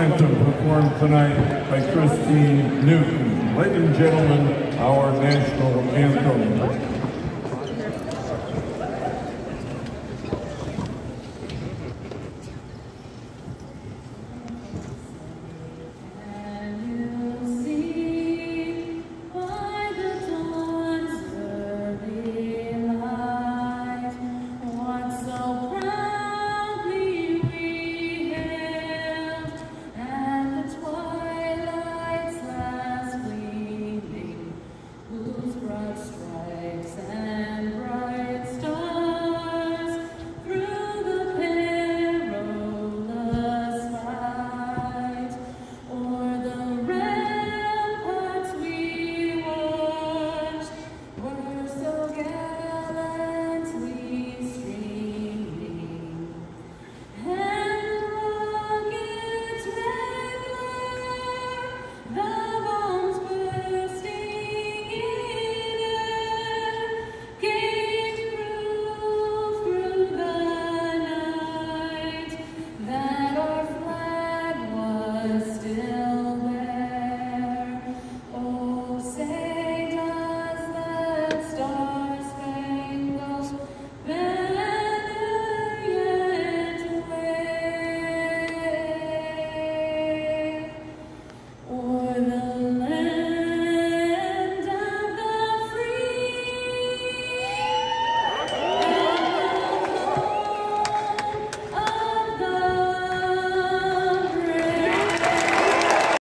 anthem performed tonight by Christine Newton. Ladies and gentlemen, our national anthem.